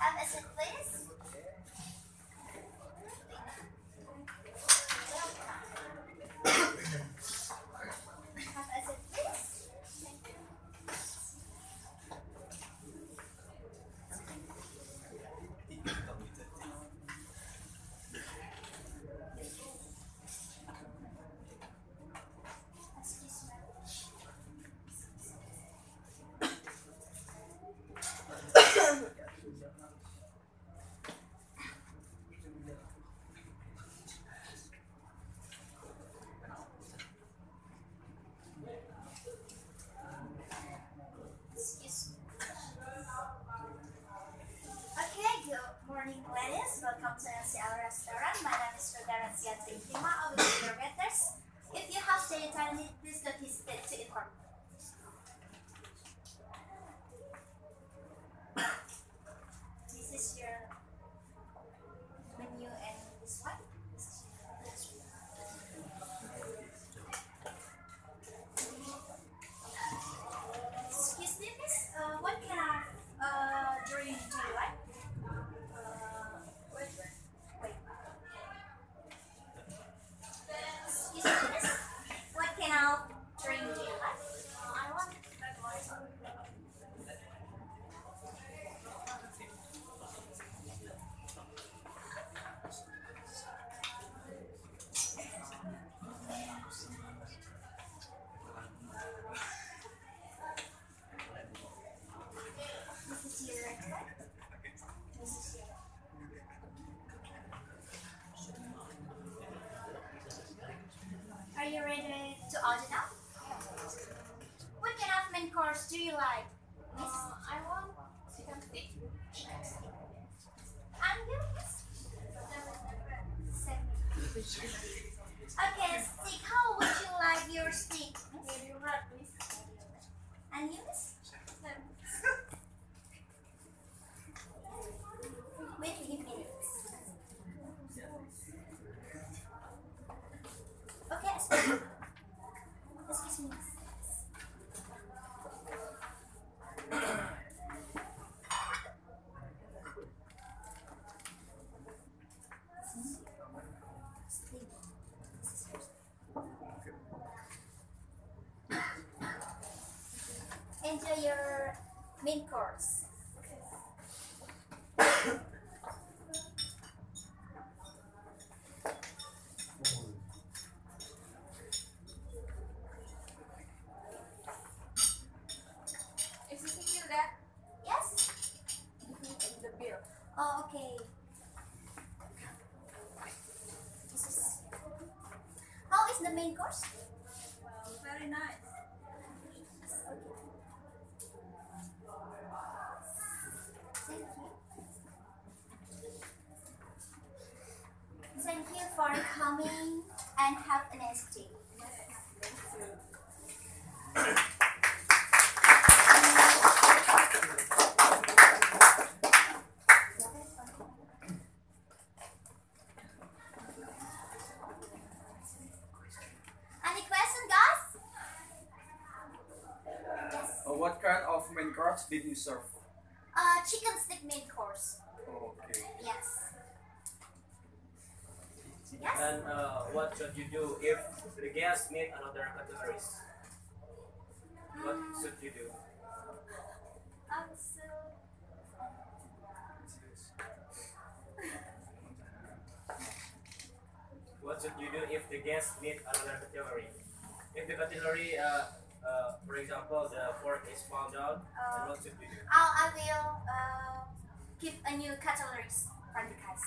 Have a seat, please. Have a seat, please. Excuse me. Excuse me. Okay, good morning, ladies. Welcome to NCL restaurant. My name is Rogara Siatintima. I will be your waiters. If you have stayed tiny, please don't hesitate to inform me. This is your menu and this one. This is Excuse me, miss. Uh, what kind of uh, drink do you like? Uh, wait, wait. Excuse me, miss. What kind of drink do you like? Uh, I want that one. This is your record. This is your. Are you ready to order now? What kind of main course do you like? Uh, miss? I want chicken stick. And you? Same. Okay, stick. How would you like your stick? Medium rare, please. And you, miss? Wait a few minutes. Okay, excuse Enjoy your main course. Is it in here that Yes? Mm-hmm. the bill? Oh, okay. This is. How is the main course? Wow, very nice. Thank you for coming and have a nice day. Any question, guys? Yes. Uh, what kind of main course did you serve? Uh, chicken stick main course. Okay. Yes. Yes. And uh, what should you do if the guests meet another categories? What should you do? um, so What should you do if the guests meet another category? If the category, uh, uh, for example, the fork is found out, then what should you do? I'll, I will uh, give a new categories for the guys.